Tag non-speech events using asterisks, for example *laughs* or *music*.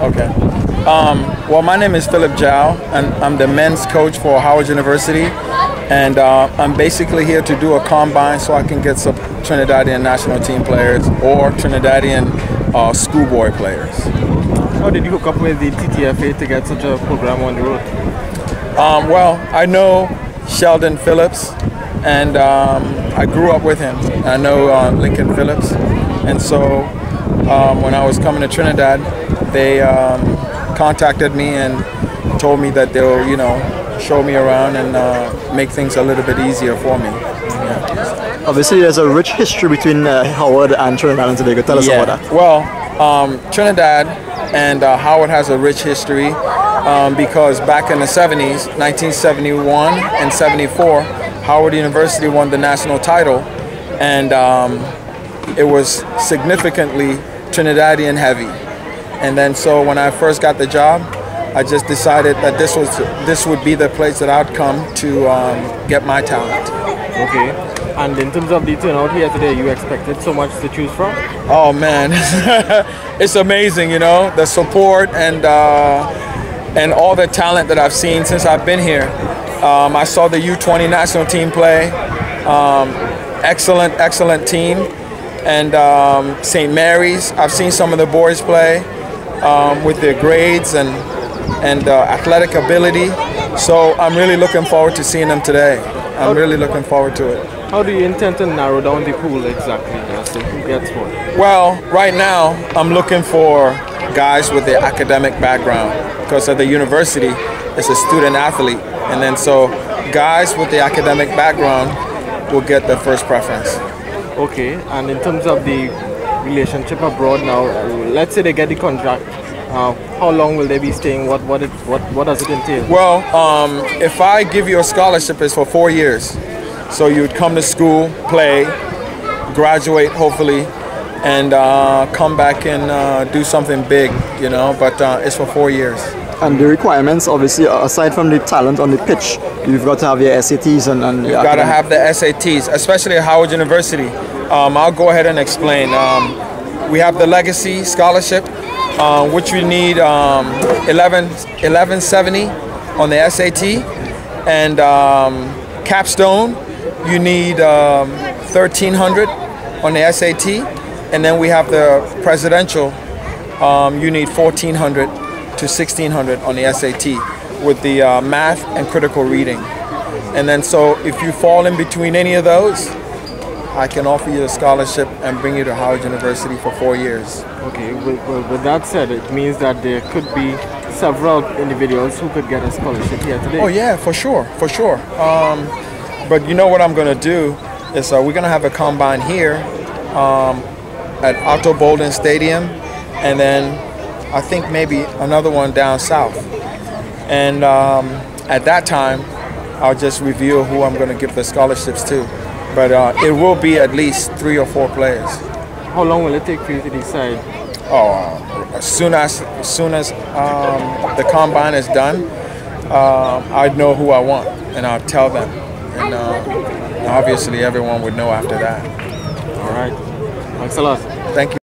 Okay. Um, well, my name is Phillip Gyau, and I'm the men's coach for Howard University. And uh, I'm basically here to do a combine so I can get some Trinidadian national team players or Trinidadian uh, schoolboy players. How did you hook up with the TTFA to get such a program on the road? Um, well, I know Sheldon Phillips, and um, I grew up with him. I know uh, Lincoln Phillips, and so um, when I was coming to Trinidad, they um, contacted me and told me that they'll, you know, show me around and uh, make things a little bit easier for me. Yeah. Obviously, there's a rich history between uh, Howard and Trinidad and Tobago. Tell us yeah. about that. Well, um, Trinidad and uh, Howard has a rich history um, because back in the 70s, 1971 and 74, Howard University won the national title, and um, it was significantly Trinidadian heavy. And then so when I first got the job, I just decided that this was this would be the place that I'd come to um, get my talent. Okay. And in terms of the turnout here today, you expected so much to choose from? Oh man, *laughs* it's amazing, you know, the support and uh, and all the talent that I've seen since I've been here. Um, I saw the U20 national team play. Um, excellent, excellent team. And um, St. Mary's, I've seen some of the boys play um, with their grades and and uh, athletic ability. So I'm really looking forward to seeing them today. I'm really looking forward to it. How do you intend to narrow down the pool exactly as to who gets what? Well, right now I'm looking for guys with the academic background because at the university it's a student athlete, and then so guys with the academic background will get the first preference. Okay, and in terms of the relationship abroad now, let's say they get the contract. Uh, how long will they be staying? What what it, what what does it entail? Well, um, if I give you a scholarship, it's for four years. So you'd come to school, play, graduate hopefully, and uh, come back and uh, do something big, you know. But uh, it's for four years. And the requirements, obviously, aside from the talent on the pitch, you've got to have your SATs and, and you've got to have the SATs, especially at Howard University. Um, I'll go ahead and explain. Um, we have the Legacy Scholarship, uh, which we need um, 11, 1170 on the SAT, and um, Capstone, you need 1300 um, on the SAT, and then we have the Presidential, um, you need 1400 to 1600 on the SAT with the uh, math and critical reading. And then so if you fall in between any of those, I can offer you a scholarship and bring you to Howard University for four years. Okay, with, with that said, it means that there could be several individuals who could get a scholarship here today. Oh yeah, for sure, for sure. Um, but you know what I'm going to do is uh, we're going to have a combine here um, at Ato Boldon Stadium, and then I think maybe another one down south. And um, at that time, I'll just reveal who I'm going to give the scholarships to but uh, it will be at least three or four players. How long will it take for you to decide? Oh, uh, as soon as, as soon as um, the combine is done, uh, I'd know who I want, and I'll tell them, and uh, obviously everyone would know after that. All right. Thanks a lot. Thank you.